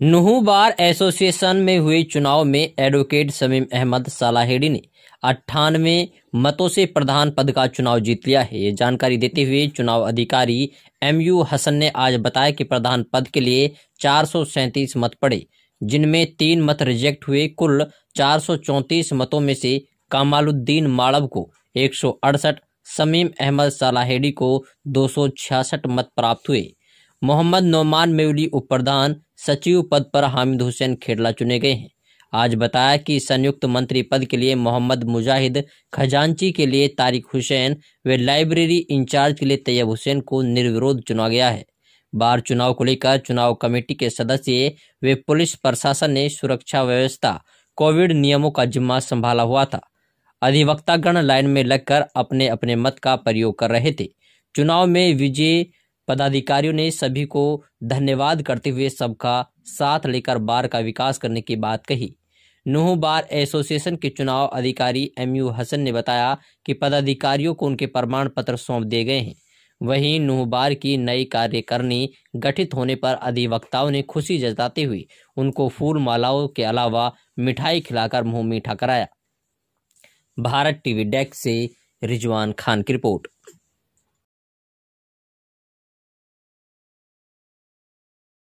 नुहू bar association में हुए चुनाव में एडवोकेट समीम अहमद सालाहेडी ने अट्ठानवे मतों से प्रधान पद का चुनाव जीत लिया है। ये जानकारी देते हुए चुनाव अधिकारी एम यू हसन ने आज बताया कि प्रधान पद के लिए चार सौ सैंतीस मत पड़े, जिनमें तीन मत रिजेक्ट हुए। कुल चार सौ चौंतीस मतों में से कामालुद्दीन माड़व को एक सौ अड़सठ, समीम अहमद सालाहेडी को दो सौ छियासठ मत प्राप्त हुए। मोहम्मद नोमान मेवली उप प्रधान सचिव पद पर हामिद हुसैन खेडला चुने गए हैं। आज बताया कि संयुक्त मंत्री पद के लिए मोहम्मद मुजाहिद खजांची के लिए तारिक हुसैन व लाइब्रेरी इंचार्ज के लिए तैयब हुसैन को निर्विरोध चुना गया है। बार चुनाव को लेकर चुनाव कमेटी के सदस्य व पुलिस प्रशासन ने सुरक्षा व्यवस्था, कोविड नियमों का जिम्मा संभाला हुआ था। अधिवक्तागण लाइन में लगकर अपने अपने मत का प्रयोग कर रहे थे। चुनाव में विजय पदाधिकारियों ने सभी को धन्यवाद करते हुए सबका साथ लेकर बार का विकास करने की बात कही। नूह बार एसोसिएशन के चुनाव अधिकारी एम यू हसन ने बताया कि पदाधिकारियों को उनके प्रमाण पत्र सौंप दिए गए हैं। वहीं नूह बार की नई कार्यकारिणी गठित होने पर अधिवक्ताओं ने खुशी जताते हुए उनको फूल मालाओं के अलावा मिठाई खिलाकर मुँह मीठा कराया। भारत टीवी डेस्क से रिजवान खान की रिपोर्ट।